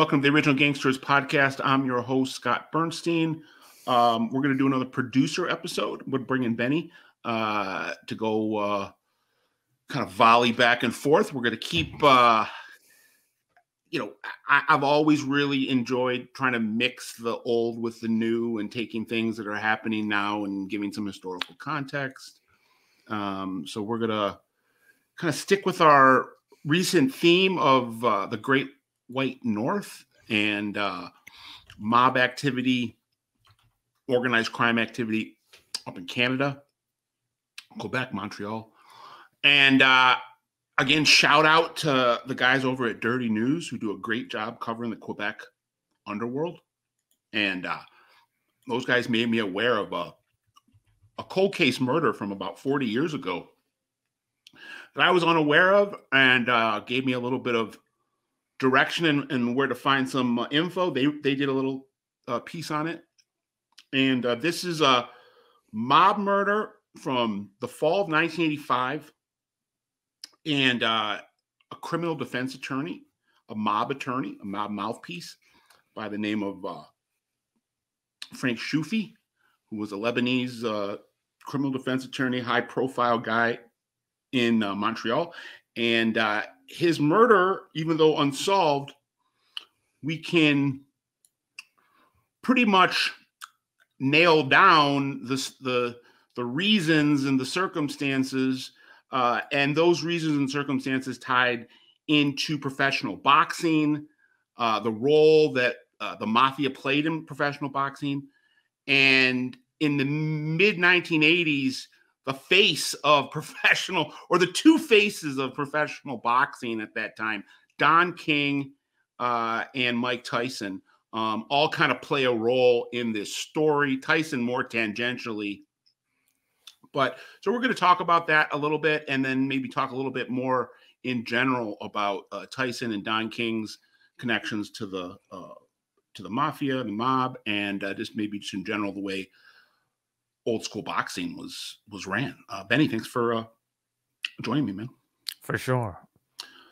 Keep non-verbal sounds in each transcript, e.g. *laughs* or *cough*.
Welcome to the Original Gangsters podcast. I'm your host, Scott Burnstein. Um, we're going to do another producer episode. We're bringing Benny uh, to go uh, kind of volley back and forth. We're going to keep, uh, you know, I, I've always really enjoyed trying to mix the old with the new and taking things that are happening now and giving some historical context. Um, so we're going to kind of stick with our recent theme of uh, the Great White North and uh, mob activity, organized crime activity up in Canada, Quebec, Montreal. And uh, again, shout out to the guys over at Dirty News who do a great job covering the Quebec underworld. And uh, those guys made me aware of a, a cold case murder from about 40 years ago that I was unaware of and uh, gave me a little bit of direction and, and where to find some uh, info. They they did a little uh, piece on it, and uh, this is a mob murder from the fall of 1985, and uh, a criminal defense attorney, a mob attorney, a mob mouthpiece by the name of uh, Frank Shoofey, who was a Lebanese uh, criminal defense attorney, high profile guy in Montreal, and his murder, even though unsolved, we can pretty much nail down the the, the reasons and the circumstances, uh, and those reasons and circumstances tied into professional boxing, uh, the role that uh, the mafia played in professional boxing, and in the mid 1980s the face of *laughs* professional or the two faces of professional boxing at that time don king uh, and mike tyson um, all kind of play a role in this story tyson more tangentially. But so we're going to talk about that a little bit and then maybe talk a little bit more in general about uh, tyson and don king's connections to the uh, to the mafia the mob and uh, just maybe just in general the way old school boxing was was ran. Uh, Benny, thanks for uh, joining me, man. For sure.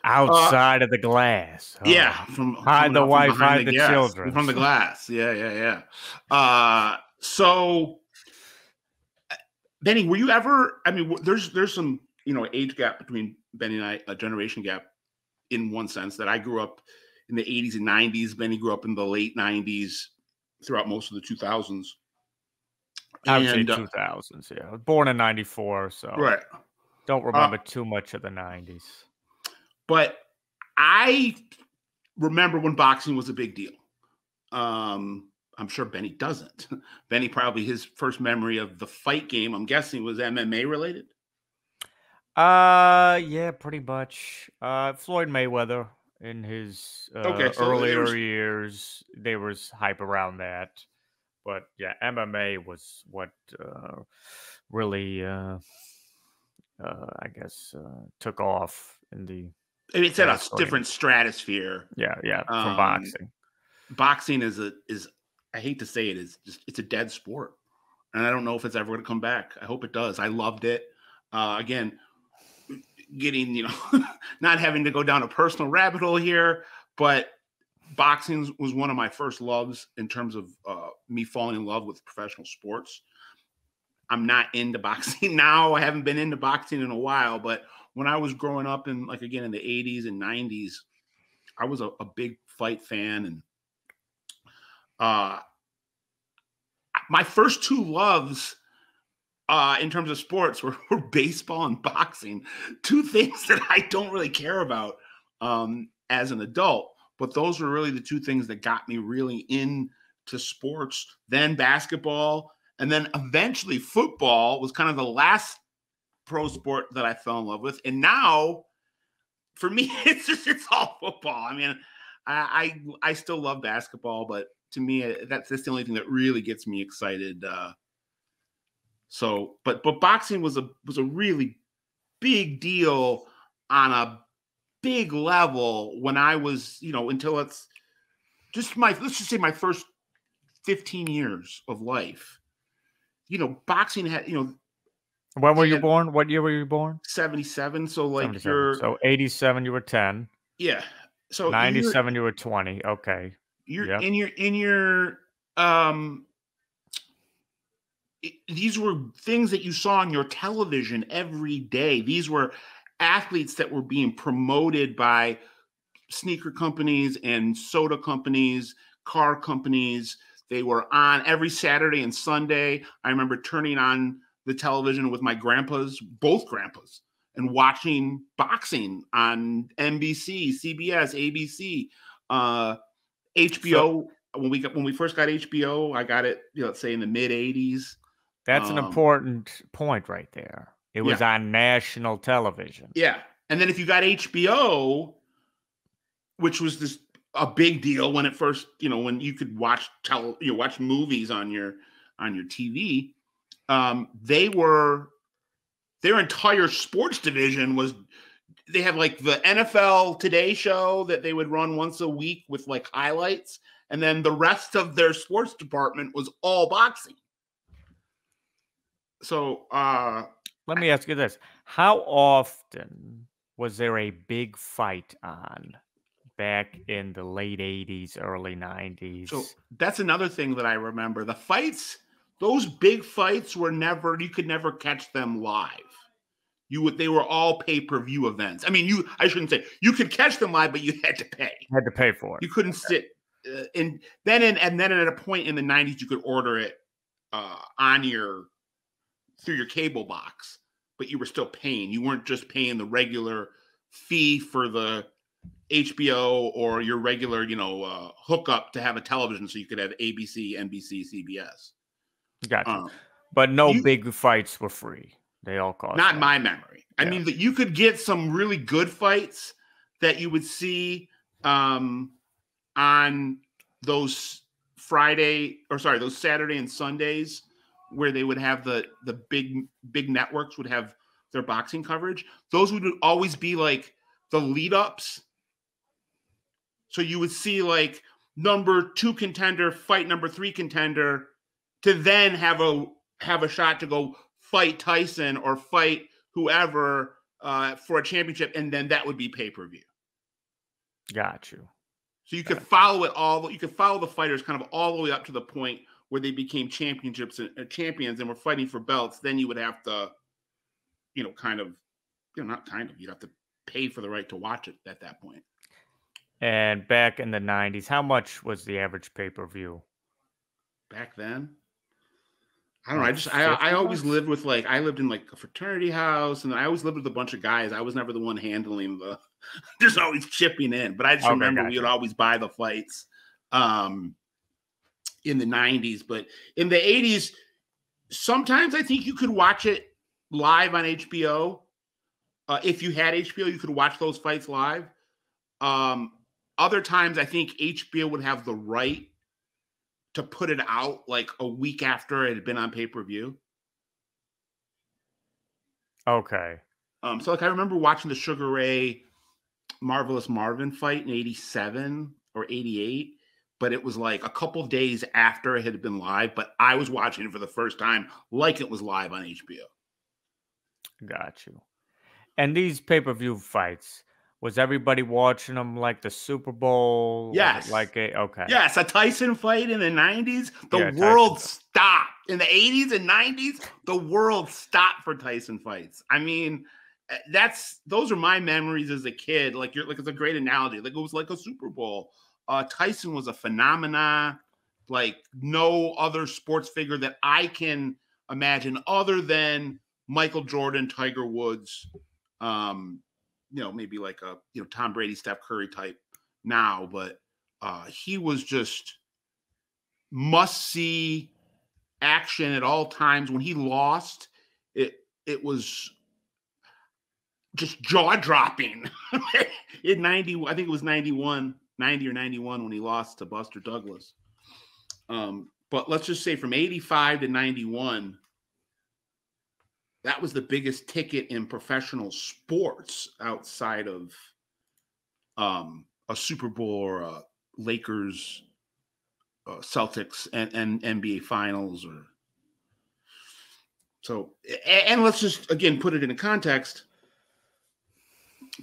Outside uh, of the glass. Oh. Yeah, from hide the wife, hide the, the children. From the glass. Yeah, yeah, yeah. Uh, so, Benny, were you ever? I mean, there's there's some you know age gap between Benny and I, a generation gap, in one sense that I grew up in the 80s and 90s. Benny grew up in the late 90s, throughout most of the 2000s. I would and, say 2000s. Yeah, born in 94, so right. Don't uh remember uh, too much of the 90s. But I remember when boxing was a big deal. Um, I'm sure Benny doesn't. *laughs* Benny probably his first memory of the fight game, I'm guessing, was MMA related. Uh, yeah, pretty much. Uh, Floyd Mayweather in his uh, okay, so earlier was... years, there was hype around that but yeah, MMA was what uh, really, uh, uh, I guess, uh, took off in the. It's at a different stratosphere. Yeah, yeah, from um, boxing. Boxing is a is I hate to say it is just it's a dead sport, and I don't know if it's ever going to come back. I hope it does. I loved it. Uh, again, getting you know, *laughs* not having to go down a personal rabbit hole here, but boxing was one of my first loves in terms of uh, me falling in love with professional sports. I'm not into boxing *laughs* now. I haven't been into boxing in a while, but when I was growing up in like again in the 80s and 90s, I was a, a big fight fan and uh my first two loves uh, in terms of sports were, *laughs* were, baseball and boxing, two things *laughs* that I don't really care about um, as an adult. But those were really the two things that got me really into sports. Then basketball, and then eventually football was kind of the last pro sport that I fell in love with. And now, for me, *laughs* it's just it's all football. I mean, I I, I still love basketball, but to me, uh, that's that's the only thing that really gets me excited. Uh, so, but but boxing was a was a really big deal on a big level when I was, you know, until it's just my let's just say my first 15 years of life. You know, boxing had, you know, when were you born? What year were you born? 77. So like 77. you're so 87, you were 10. Yeah. So 97 you were 20. Okay. You're yep. in your in your um it, these were things that you saw on your television every day. These were athletes that were being promoted by sneaker companies and soda companies, car companies. They were on every Saturday and Sunday. I remember turning on the television with my grandpas, both grandpas, and watching boxing on NBC, CBS, ABC, uh, HBO. So, when we got, when we first got HBO, I got it, you know, let's say in the mid '80s. That's um, an important point right there. It was yeah. on national television. Yeah, and then if you got HBO, which was this a big deal when it first, you know, when you could watch tell you know, watch movies on your on your TV. Um, they were their entire sports division was they had like the NFL Today show that they would run once a week with like highlights, and then the rest of their sports department was all boxing. So, uh, let me ask you this: How often was there a big fight on back in the late 80s, early 90s. So that's another thing that I remember. The fights, those big fights were never, you could never catch them live. You would, they were all pay per view events. I mean, you, I shouldn't say you could catch them live, but you had to pay. You had to pay for it. You couldn't sit. Uh, and then, in, and then at a point in the 90s, you could order it uh, on your, through your cable box, but you were still paying. You weren't just paying the regular fee for the HBO or your regular, you know, uh, hookup to have a television so you could have ABC, NBC, CBS. Gotcha. Um, but no you, big fights were free. They all cost. Not that. my memory. Yeah. I mean, that you could get some really good fights that you would see um, on those Friday or sorry, those Saturday and Sundays where they would have the the big big networks would have their boxing coverage. Those would always be like the lead ups so you would see like number two contender fight number three contender to then have a have a shot to go fight Tyson or fight whoever uh, for a championship, and then that would be pay per view. Got you. So you could follow it all. You could follow the fighters kind of all the way up to the point where they became championships and uh, champions and were fighting for belts. Then you would have to, you know, kind of, you know, not kind of. You'd have to pay for the right to watch it at that point. And back in the 90s, how much was the average pay per view? Back then? I don't know. I just I, I always lived with like I lived in like a fraternity house, and I always lived with a bunch of guys. I was never the one handling the, *laughs* just always chipping in. But I just okay, remember gotcha. we would always buy the fights, um, in the '90s. But in the '80s, sometimes I think you could watch it live on HBO. Uh, if you had HBO, you could watch those fights live. Um, other times, I think HBO would have the right to put it out like a week after it had been on pay per view. Okay. Um, so like I remember watching the Sugar Ray Marvelous Marvin fight in 87 or 88, but it was like a couple days after it had been live, but I was watching it for the first time like it was live on HBO. Got you. And these pay-per-view fights, was everybody watching them like the Super Bowl? Yes. Like a okay. Yes, a Tyson fight in the 90s. The yeah, world Tyson. stopped. In the 80s and 90s, the world stopped for Tyson fights. I mean, eh, that's those are my memories as a kid. Like you're like it's a great analogy. Like it was like a Super Bowl. Uh Tyson was a phenomena, like no other sports figure that I can imagine other than Michael Jordan, Tiger Woods, um, you know, maybe like a you know Tom Brady, Steph Curry type now, but uh, he was just must see action at all times. When he lost, it it was just jaw dropping. *laughs* in 90, I think it was 91, 90 or 91 when he lost to Buster Douglas. Um, but let's just say from 85 to 91, that was the biggest ticket in professional sports outside of um, a Super Bowl or a Lakers, uh, Celtics, and, and NBA Finals, or so. And, let's just again put it in a context.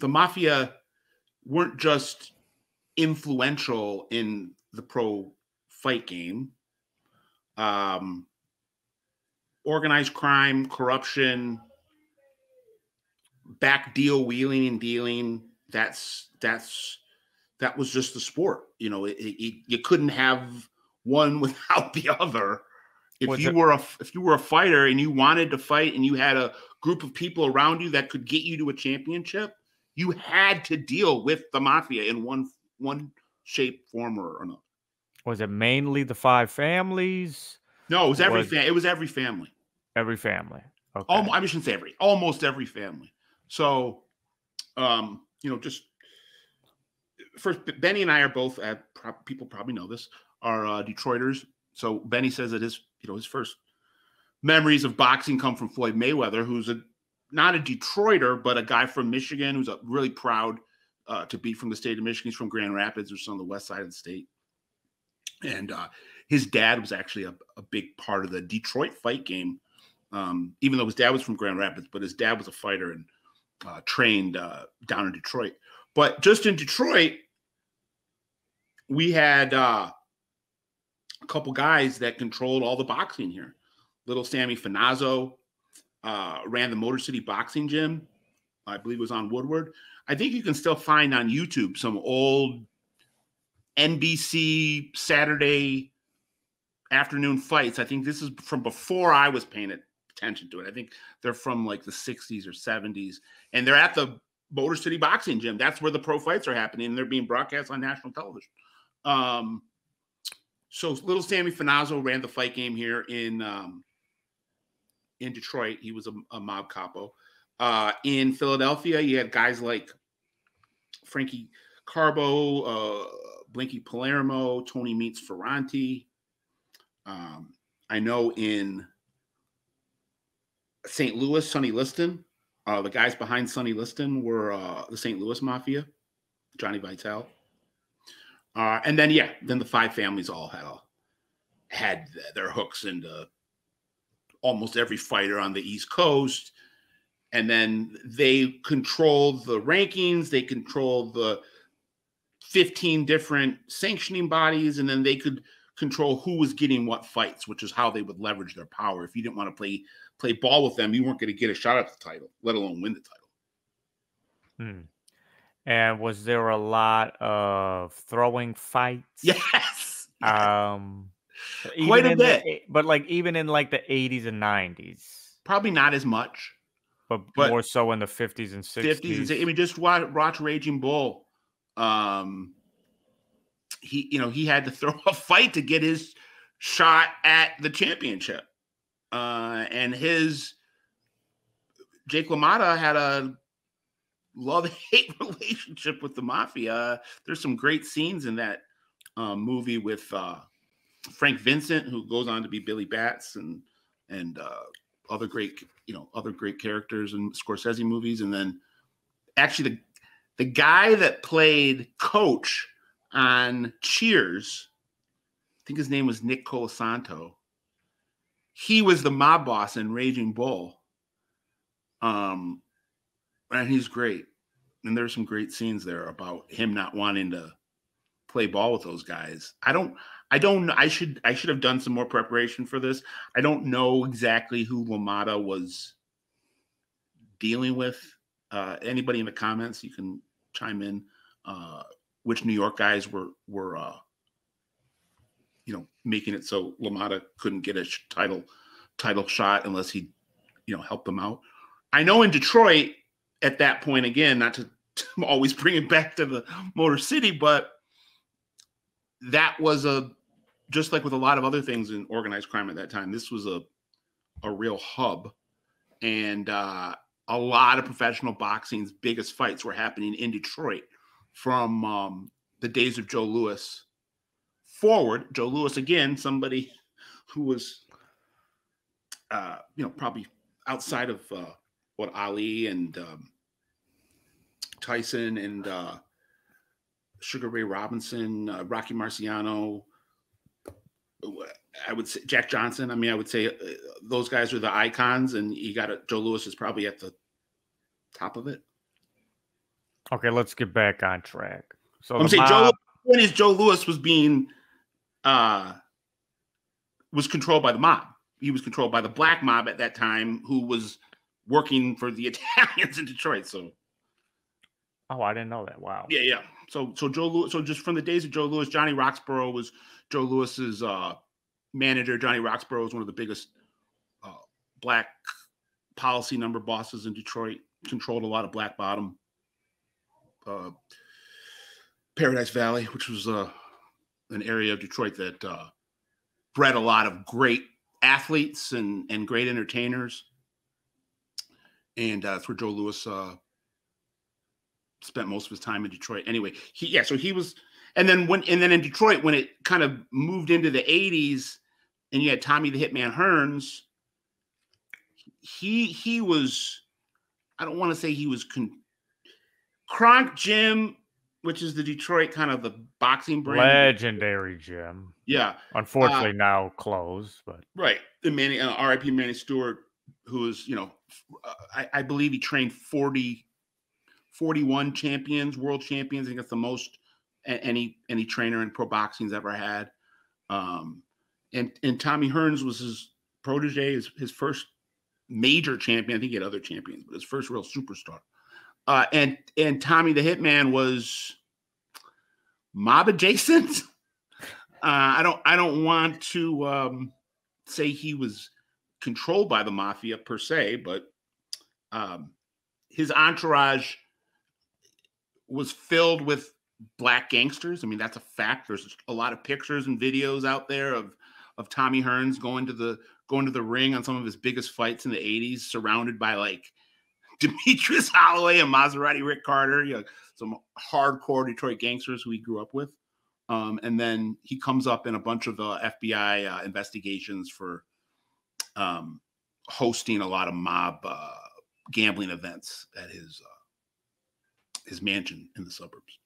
The mafia weren't just influential in the pro fight game. Um, organized crime, corruption, back deal wheeling and dealing. That's that's that was just the sport. You know, it, it, you couldn't have one *laughs* without the other. If was you it, were a if you were a fighter and you wanted to fight and you had a group of people around you that could get you to a championship, you had to deal with the mafia in one one shape, form, or another. Was it mainly the five families? No, it was every was, It was every family. Every family. Okay. Almost, I shouldn't say every. Almost every family. So, um, you know, just first, Benny and I are both. Uh, pro- people probably know this. Are uh, Detroiters. So Benny says that his, you know, his first memories of boxing come from Floyd Mayweather, who's a not a Detroiter, but a guy from Michigan who's a really proud uh, to be from the state of Michigan. He's from Grand Rapids, which is on the west side of the state. And uh, his dad was actually a, a, big part of the Detroit fight game, um, even though his dad was from Grand Rapids, but his dad was a fighter and uh, trained uh, down in Detroit. But just in Detroit, we had uh, a couple guys that controlled all the boxing here. Little Sammy Finazzo uh, ran the Motor City Boxing Gym. I believe it was on Woodward. I think you can still find on YouTube some old NBC Saturday afternoon fights. I think this is from before I was paying attention to it. I think they're from like the 60s or 70s, and they're at the Motor City Boxing Gym. That's where the pro fights are happening, and they're being broadcast on national television. Um, so little Sammy Finazzo ran the fight game here in um, in Detroit. He was a, a mob capo. Uh, in Philadelphia, you had guys like Frankie Carbo, uh, Blinky Palermo, Tony Meets Ferranti. Um, I know in St. Louis, Sonny Liston. Uh, the guys behind Sonny Liston were uh, the St. Louis Mafia, Johnny Vitale. Uh, and then yeah, then the five families all had a, had their hooks into almost every fighter on the East Coast and then they control the rankings they control the 15 different sanctioning bodies and then they could control who was getting what fights which is how they would leverage their power. If you didn't want to play play ball with them you weren't going to get a shot at the title let alone win the title. Hmm. and was there a lot of throwing fights? *laughs* Yes. Um quite a bit. the, but like even in like the 80s and 90s probably not as much but, but more so in the 50s and 60s. 50s and 60s. I mean, just watch, watch Raging Bull. Um, he, you know, he had to *laughs* throw a fight to get his shot at the championship. Uh, and his Jake LaMotta had a love hate *laughs* relationship with the mafia. There's some great scenes in that um, movie with uh, Frank Vincent, who goes on to be Billy Batts, and and uh, other great, you know, other great characters in Scorsese movies. And then actually the the guy that played Coach on Cheers, I think his name was Nick Colasanto. He was the mob boss in Raging Bull. Um, and he's great. And there's some great scenes there about him not wanting to play ball with those guys. I don't I don't. Know. I should. I should have done some more preparation for this. I don't know exactly who LaMotta was dealing with. Uh, anybody in the comments, you can chime in. Uh, which New York guys were were uh, you know making it so LaMotta couldn't get a title title shot unless he you know helped them out. I know in Detroit at that point again, not to, *laughs* to always bring it back to the Motor City, but that was a just like with a lot of other things in organized crime at that time. This was a a real hub, and uh, a lot of professional boxing's biggest fights were happening in Detroit from um, the days of Joe Louis forward. Joe Louis again, somebody who was, uh, you know, probably outside of uh, what Ali and um, Tyson and uh, Sugar Ray Robinson, uh, Rocky Marciano, I would say Jack Johnson. I mean, I would say uh, those guys are the icons, and you got it. Joe Louis is probably at the top of it. Okay, let's get back on track. So I'm saying mob... Joe is Joe Louis was being uh was controlled by the mob. He was controlled by the black mob at that time, who was working for the *laughs* Italians in Detroit. So, oh, I didn't know that. Wow. Yeah, yeah. So, so Joe Louis. So, just from the days of Joe Louis, Johnny Roxborough was Joe Louis's uh, manager. Johnny Roxborough was one of the biggest uh, black policy number bosses in Detroit. Controlled a lot of black bottom, uh, Paradise Valley, which was uh, an area of Detroit that uh, bred a lot of great athletes and and great entertainers. And uh, that's where Joe Louis spent most of his time in Detroit. Anyway, he yeah, so he was, and then when and then in Detroit when it kind of moved into the '80s, and you had Tommy the Hitman Hearns. He he was, I don't want to say he was con- Kronk Gym which is the Detroit kind of the boxing brand. Legendary gym. Yeah. Unfortunately, uh, now closed, but right. The Manny, uh, R.I.P. Manny Steward, who is, you know, uh, I, I, believe he trained 40, 41 champions, world champions. I think that's the most any any trainer in pro boxing's ever had. Um, and and Tommy Hearns was his protege, his, his first major champion. I think he had other champions, but his first real superstar. Uh, and and Tommy the Hitman was mob adjacent. *laughs* Uh, I don't I don't want to um, say he was controlled by the mafia per se, but um, his entourage was filled with black gangsters. I mean, that's a fact. There's a lot of pictures and videos out there of of Tommy Hearns going to the going to the ring on some of his biggest fights in the 80s, surrounded by like *laughs* Demetrius Holloway and Maserati Rick Carter, you know, some hardcore Detroit gangsters who he grew up with. Um, and then he comes up in a bunch of uh, FBI uh, investigations for um, hosting a lot of mob uh, gambling events at his uh, his mansion in the suburbs.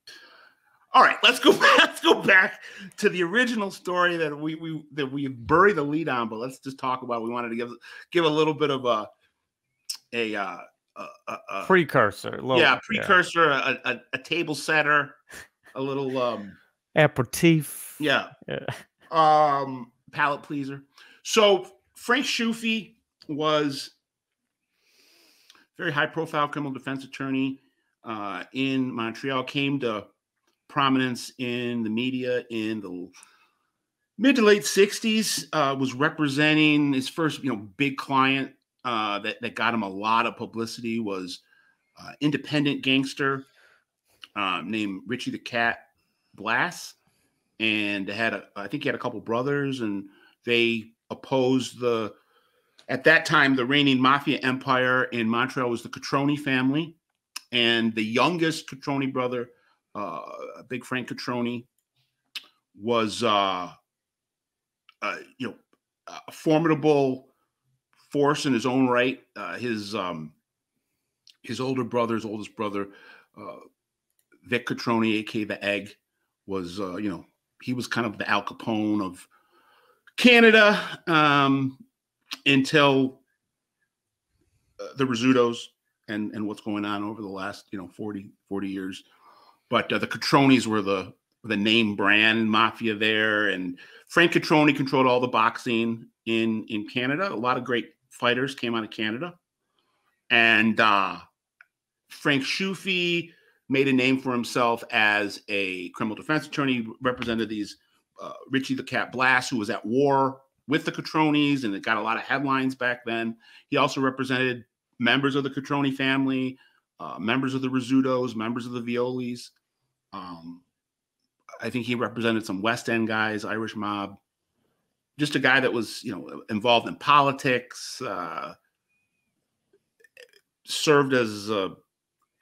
All right, let's go. *laughs* Let's go back to the original story that we we that we bury the lead on, but let's just talk about. We wanted to give give a little bit of a a uh, a, precursor. Little, yeah, precursor, yeah. A, a, a, table setter, a little um aperitif. Yeah. yeah. Um palate pleaser. So Frank Shoofey was very high profile criminal defense attorney uh, in Montreal, came to prominence in the media in the mid to late 60s, uh, was representing his first, you know, big client uh, that that got him a lot of publicity was uh, independent gangster um, named Richie the Cat Blass, and had a, I think he had a couple brothers, and they opposed the at that time the reigning mafia empire in Montreal was the Cotroni family, and the youngest Cotroni brother, uh, Big Frank Cotroni, was uh, uh, you know a formidable force in his own right. Uh, his um, his older brother, his oldest brother, uh, Vic Cotroni, aka the Egg, was uh, you know he was kind of the Al Capone of Canada um, until the Rizzutos and and what's going on over the last you know 40 40 years. But uh, the Cotronis were the the name brand mafia there, and Frank Cotroni controlled all the boxing in in Canada. A lot of great fighters came out of Canada. And uh, Frank Shoofey made a name for himself as a criminal defense attorney, represented these uh, Richie the Cat Blass, who was at war with the Cotronis, and it got a lot of headlines back then. He also represented members of the Cotroni family, uh, members of the Rizzutos, members of the Violis. Um, I think he represented some West End guys, Irish mob. Just a guy that was you know involved in politics uh, served as a,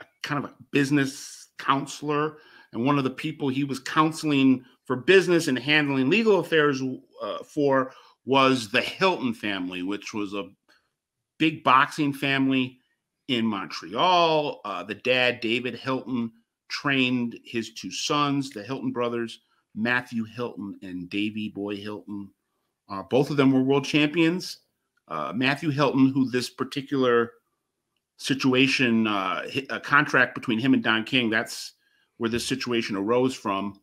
a, kind of a business counselor. And one of the people he was counseling for business and handling legal affairs uh, for was the hilton family which was a big boxing family in montreal. Uh, the dad david hilton trained his two sons the hilton brothers matthew hilton and davy boy hilton uh, both of them were world champions. Uh, Matthew Hilton, who this particular situation, uh, a contract between him and Don King, that's where this situation arose from.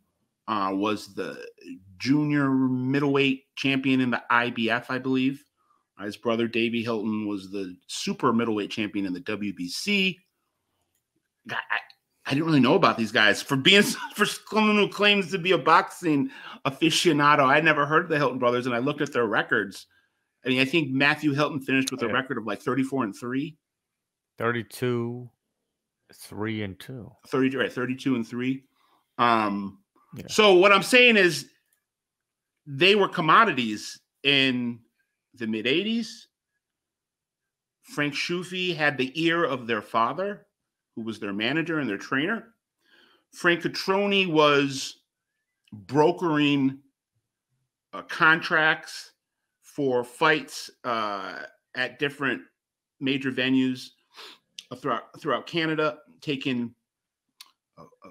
uh, was the junior middleweight champion in the IBF, I believe. His brother Davy Hilton was the super middleweight champion in the WBC. I didn't really know about these guys for being *laughs* for someone who claims to be a boxing aficionado. I never heard of the Hilton brothers, and I looked at their records. I mean, I think Matthew Hilton finished with a record of like 34 and 3. 32, 3 and 2. 30, right, 32 and 3. Um, yeah. so what I'm saying is they were commodities in the mid 80s. Frank Shoofey had the ear of their father, who was their manager and their trainer. Frank Cotroni was brokering uh, contracts for fights uh, at different major venues throughout throughout Canada, taking uh, uh,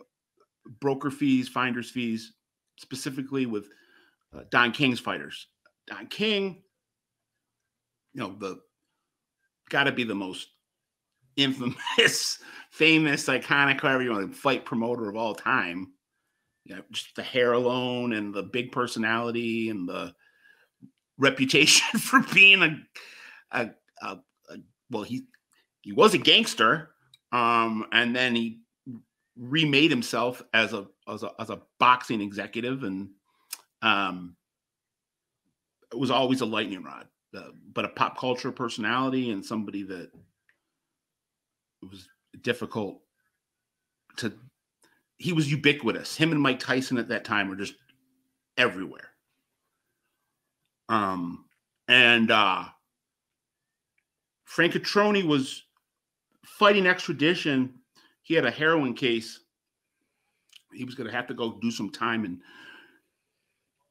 broker fees, finders fees, specifically with uh, Don King's fighters. Don King, you know, the got to be the most infamous, *laughs* famous, iconic, however you want to fight promoter of all time. You know, just the hair alone and the big personality and the reputation *laughs* for being a, a, a, a well, he he was a gangster, um, and then he remade himself as a as a as a boxing executive, and um, was always a lightning rod, uh, but a pop culture personality and somebody that was difficult to. He was ubiquitous. Him and Mike Tyson at that time were just everywhere. Um, and uh, Frank Cotroni was fighting extradition. He had a heroin case. He was going to have to go do some time in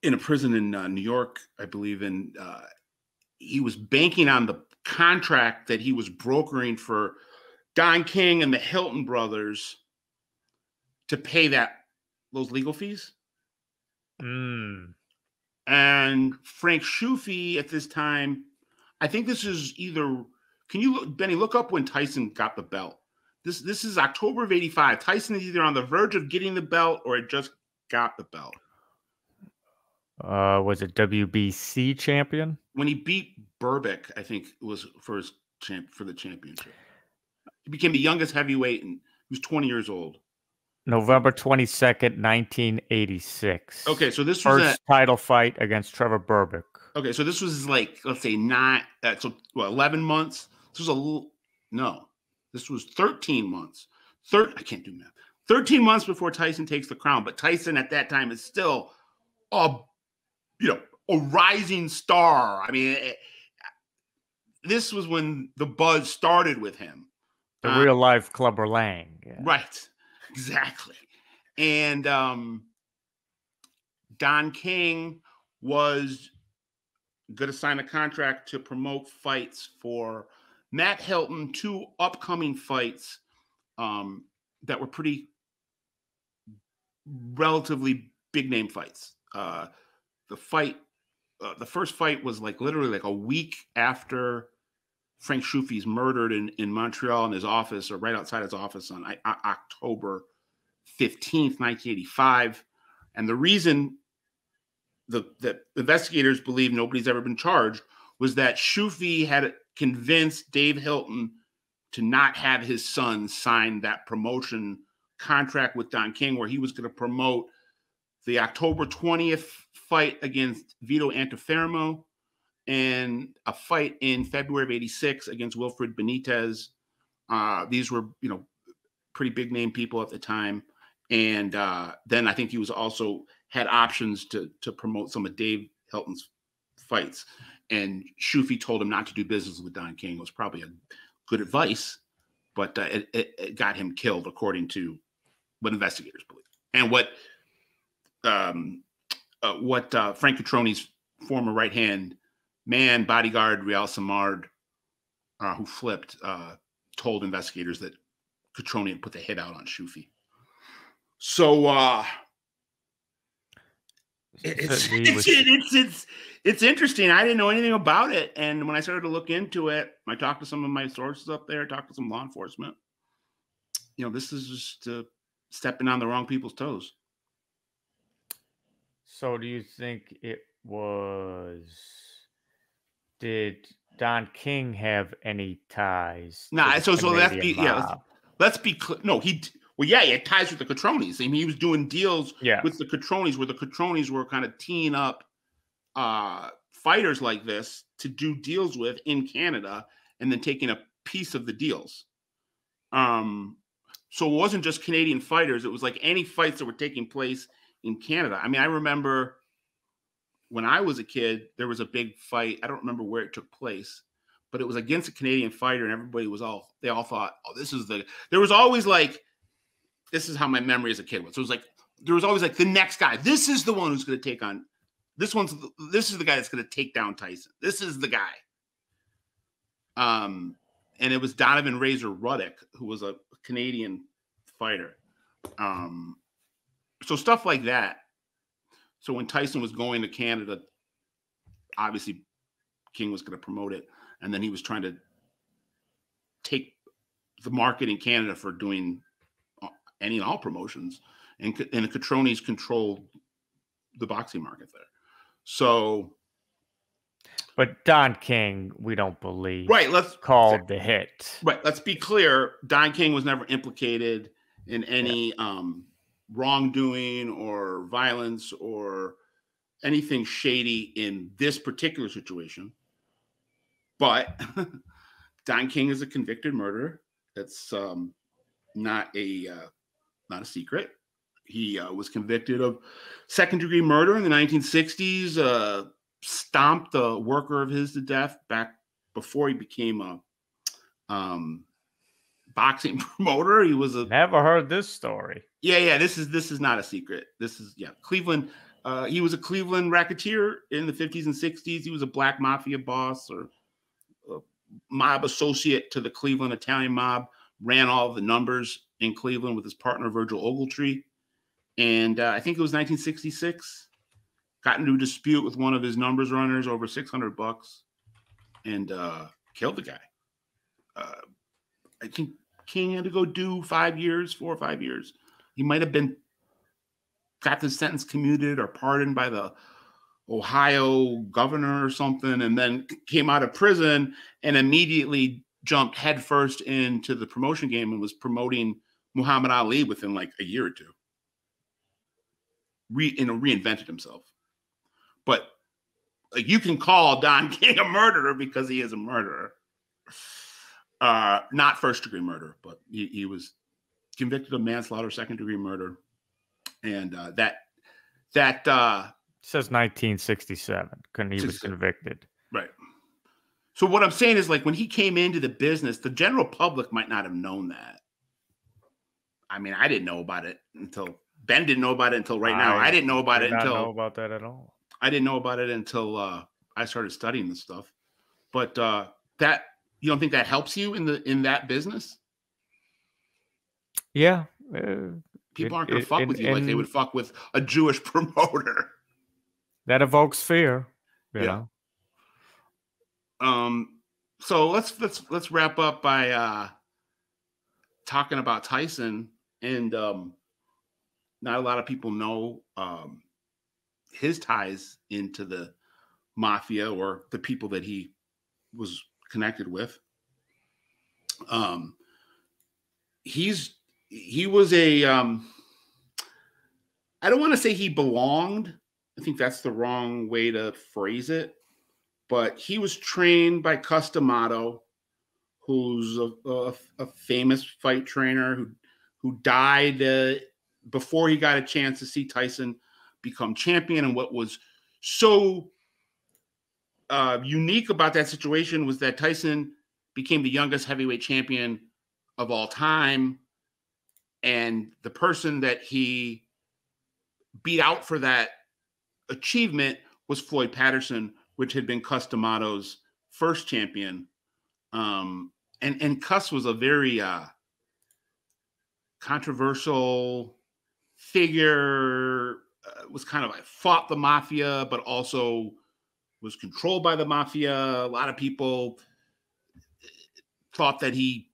in a prison in uh, New York, I believe. And uh, he was banking on the contract that he was brokering for Don King and the Hilton brothers to pay that those legal fees. Mm. And Frank Shoofey at this time, I think this is either. Can you look, Benny look up when Tyson got the belt? This this is October of '85. Tyson is either on the verge of getting the belt or it just got the belt. Uh, was it WBC champion when he beat Berbick? I think it was for his champ for the championship. He became the youngest heavyweight and he was 20 years old. November 22nd, 1986. Okay, so this was first a, title fight against Trevor Berbick. Okay, so this was like let's say not uh, so well, 11 months. This was a little no. This was 13 months. Third I can't do math. 13 months before Tyson takes the crown, but Tyson at that time is still a you know, a rising star. I mean, it, this was when the buzz started with him. The uh, real life Clubber Lang. Yeah. Right. *laughs* Exactly. And um, Don King was going to sign a contract to promote fights for Matt Hilton, two upcoming fights um, that were pretty relatively big name fights. Uh, the fight, uh, the first fight was like literally like a week after Frank Shoofey's murdered in, in Montreal in his office or right outside his office on I, October 15th, 1985. And the reason the, the investigators believe nobody's ever been charged was that Shoofey had convinced Dave Hilton to not have his son sign that promotion contract with Don King, where he was going to promote the October 20th fight against Vito Antuofermo and a fight in February of 86 against Wilfred Benitez. Uh, these were, you know, pretty big name people at the time. And uh, then I think he was also had options to to promote some of Dave Hilton's fights. And Shoofey told him not to do business with Don King. It was probably a good advice, but uh, it, it, it, got him killed, according to what investigators believe, and what um, uh, what uh, Frank Cotroni's former right hand man, bodyguard Real Simard, uh, who flipped, uh, told investigators that Cotroni had put the hit out on Shoofey. So uh, it's, it's, it's, it's, it's interesting. I didn't know anything about it. And when I started to look into it, I talked to some of my sources up there, talked to some law enforcement. You know, this is just uh, stepping on the wrong people's toes. So do you think it was? Did Don King have any ties? Nah, so so let's be mob? yeah. Let's, let's be clear. No, he well, yeah, he had ties with the Cotronis. I mean, he was doing deals yeah. with the Cotronis where the Cotronis were kind of teeing up uh, fighters like this to do deals with in Canada and then taking a piece of the deals. Um, so it wasn't just Canadian fighters, it was like any fights that were taking place in Canada. I mean, I remember when I was a kid, there was a big fight. I don't remember where it took place, but it was against a Canadian fighter, and everybody was all they all thought, oh, this is the there was always like this is how my memory as a kid was. So it was like there was always like the next guy. This is the one who's going to take on. This one's this is the guy that's going to take down Tyson. This is the guy. Um, and it was Donovan Razor Ruddock, who was a Canadian fighter. Um, so stuff like that. So when Tyson was going to Canada, obviously King was going to promote it, and then he was trying to take the market in Canada for doing any and all promotions, and and the Cotronis controlled the boxing market there. So, but Don King, we don't believe, right? Let's called the hit. Right. Let's be clear. Don King was never implicated in any yeah. um, wrongdoing or violence or anything shady in this particular situation. But *laughs* Don King is a convicted murderer. That's um, not a uh, not a secret. He uh, was convicted of second degree murder in the 1960s, uh, stomped a worker of his to death back before he became a um, boxing *laughs* promoter. He was a never heard this story. Yeah, yeah. This is this is not a secret. This is yeah. Cleveland. Uh, he was a Cleveland racketeer in the 50s and 60s. He was a black mafia boss or mob associate to the Cleveland Italian mob. Ran all the numbers in Cleveland with his partner Virgil Ogletree, and uh, I think it was 1966. Got into a dispute with one of his numbers runners over 600 bucks, and uh, killed the guy. Uh, I think King had to go do five years, four or five years. He might have been got the sentence commuted or pardoned by the Ohio governor or something, and then came out of prison and immediately jumped headfirst into the promotion game and was promoting Muhammad Ali within like a year or two. Re, you know, reinvented himself. But like you can call Don *laughs* King a murderer because he is a murderer. Uh, not first degree murder, but he, he was convicted of manslaughter, second degree murder, and uh, that that uh, says 1967 when he was convicted. Right. So what I'm saying is, like when he came into the business, the general public might not have known that. I mean, I didn't know about it until Ben didn't know about it until right now. I, I didn't know about did it until know about that at all. I didn't know about it until uh, I started studying this stuff. But uh, that you don't think that helps you in the in that business? Yeah. Uh, People it, aren't going to fuck it, with you like they would fuck with a Jewish *laughs* promoter. That evokes fear. yeah. Know? Um. So let's let's let's wrap up by uh talking about Tyson and um, not a lot of people know um, his ties into the mafia or the people that he was connected with. Um, he's he was a um, I don't want to say he belonged. I think that's the wrong way to phrase it. But he was trained by Cus D'Amato, who's a, a, a famous fight trainer who who died uh, before he got a chance to see Tyson become champion. And what was so uh, unique about that situation was that Tyson became the youngest heavyweight champion of all time. And the person that he beat out for that achievement was Floyd Patterson, which had been Cus D'Amato's first champion. Um, and and Cus was a very uh, controversial figure. Uh, was kind of like fought the mafia, but also was controlled by the mafia. A lot of people thought that he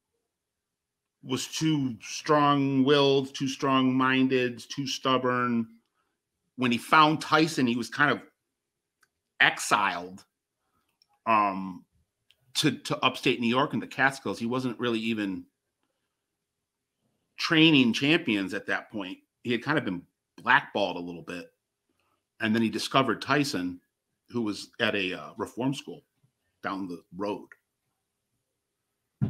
was too strong-willed, too strong-minded, too stubborn. when he found Tyson, he was kind of exiled um, to to upstate New York and the Catskills. He wasn't really even training champions at that point. He had kind of been blackballed a little bit, and then he discovered Tyson, who was at a uh, reform school down the road. Uh,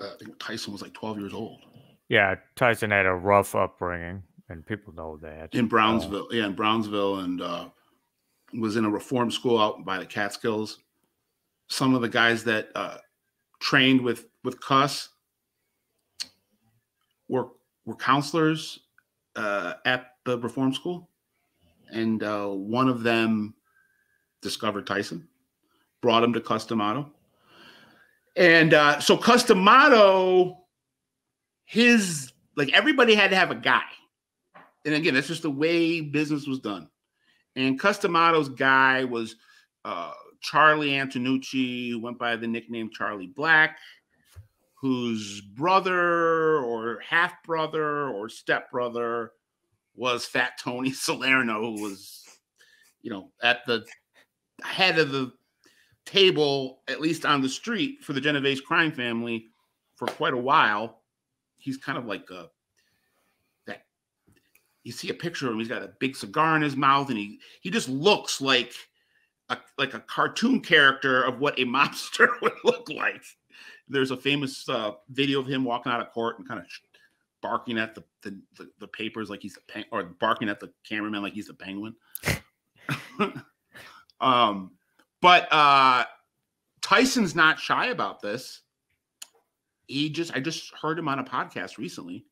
I think Tyson was like 12 years old. Yeah, Tyson had a rough upbringing, and people know that in Brownsville. Uh, yeah, in Brownsville, and uh, was in a reform school out by the Catskills. Some of the guys that uh, trained with with Cus were were counselors uh, at the reform school, and uh, one of them discovered Tyson, brought him to Cus D'Amato, and uh, so Cus D'Amato, his like everybody had to have a guy, and again that's just the way business was done, and Cus D'Amato's guy was uh, Charlie Antonucci, who went by the nickname Charlie Black whose brother or half brother or step brother was Fat Tony *laughs* Salerno, who was, you know, at the head of the table, at least on the street, for the Genovese crime family for quite a while. He's kind of like a that you see a picture of him, he's got a big cigar in his mouth, and he he just looks like a like a cartoon character of what a *laughs* mobster *laughs* would look like. There's a famous uh, video of him walking out of court and kind of barking at the the, the, the papers like he's a pen- or barking at the cameraman like he's a penguin. *laughs* um, but uh, Tyson's not shy about this. He just I just heard him on a podcast recently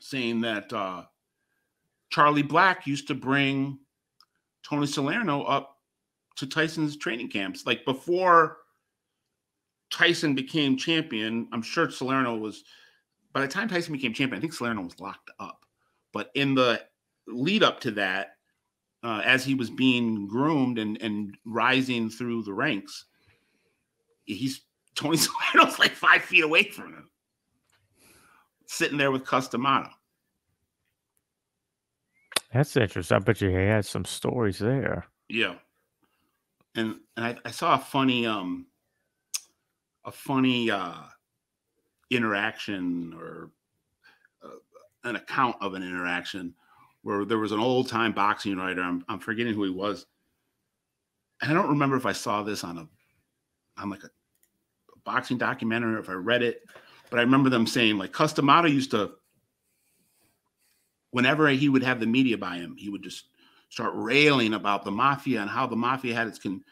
saying that uh, Charlie Black used to bring Tony Salerno up to Tyson's training camps like before Tyson became champion, I'm sure Salerno was. By the time Tyson became champion, I think Salerno was locked up. But in the lead up to that, uh, as he was being groomed and and rising through the ranks, he's *laughs* Tony Salerno's like five feet away from him, sitting there with Cus D'Amato. That's interesting. I bet you he had some stories there. Yeah, and and I, I saw a funny um a funny uh, interaction or uh, an account of an interaction where there was an old time boxing writer. I'm, I'm forgetting who he was. And I don't remember if I saw this on a on like a, a boxing documentary or if I read it, but I remember them saying like Cus D'Amato used to whenever he would have the media by him, he would just start railing about the mafia and how the mafia had its con-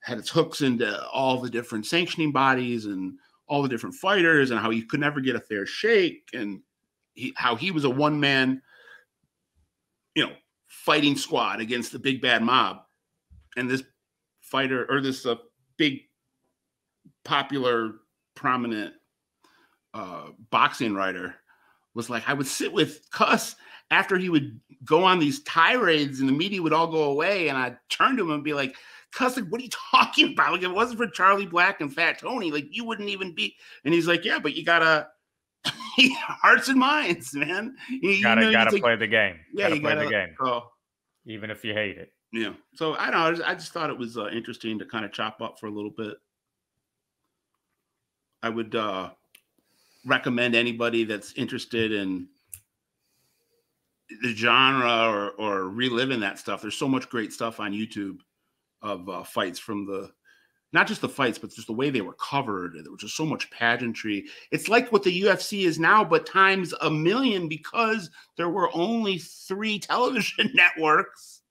had its hooks into all the different sanctioning bodies and all the different fighters and how he could never get a fair shake and he, how he was a one man, you know, fighting squad against the big bad mob. And this fighter or this uh, big, popular, prominent uh, boxing writer was like, I would sit with Cus after he would go on these tirades and the media would all go away. And I'd turn to him and be like, Cus, like, what are you *laughs* talking about? Like, if it wasn't for Charlie Black and Fat Tony, like, you wouldn't even be. And he's like, yeah, but you gotta *laughs* hearts and minds, man. You gotta you know, gotta play like, the game. Yeah, gotta you play gotta, the game. Even if you hate it. Yeah. So I don't know. I just, I just thought it was uh, interesting to kind of chop up for a little bit. I would uh, recommend anybody that's interested in the genre or, or reliving that stuff. There's so much great stuff on YouTube of uh, fights from the not just the fights, but just the way they were covered. There was just so much pageantry. It's like what the UFC is now, but times a million because there were only three *laughs* television networks,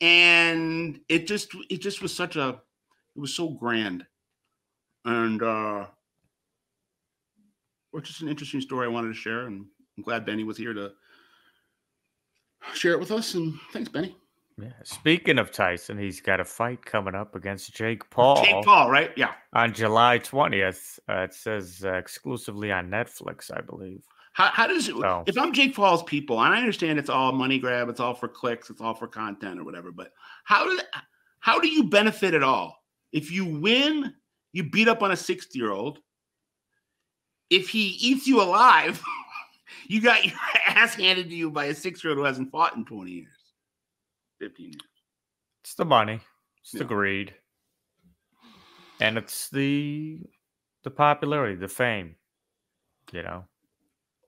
and it just it just was such a it was so grand, and uh, which is an interesting story I wanted to share, and I'm glad Benny was here to share it with us. And thanks, Benny. Yeah. Speaking of Tyson, he's got a fight coming up against Jake Paul. Jake Paul, right? Yeah. On July 20th. Uh, it says uh, exclusively on Netflix, I believe. How, how does it, so, if I'm Jake Paul's people, and I understand it's all money grab, it's all for clicks, it's all for content or whatever, but how do how do you benefit at all? If you win, you beat up on a 60 year old. If he eats you alive, *laughs* you got your *laughs* ass handed to you by a six year old who hasn't fought in 20 years, 15 years. It's the money, it's yeah. the greed, and it's the the popularity, the fame. You know.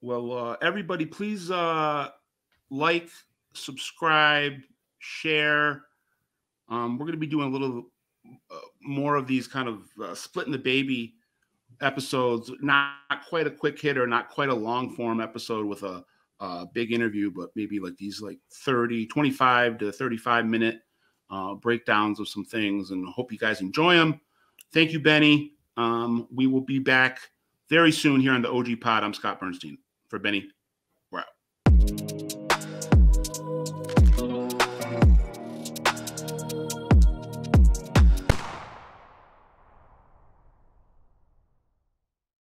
Well, uh, everybody, please uh, like, subscribe, share. Um, we're going to be doing a little uh, more of these kind of uh, splitting the baby episodes. Not, not, quite a quick hitter, not quite a long form episode with a, a, big interview, but maybe like these like 30, 25 to 35 minute uh, breakdowns of some things. And hope you guys enjoy them. Thank you, Benny. Um, we will be back very soon here on the OG Pod. I'm Scott Burnstein for Benny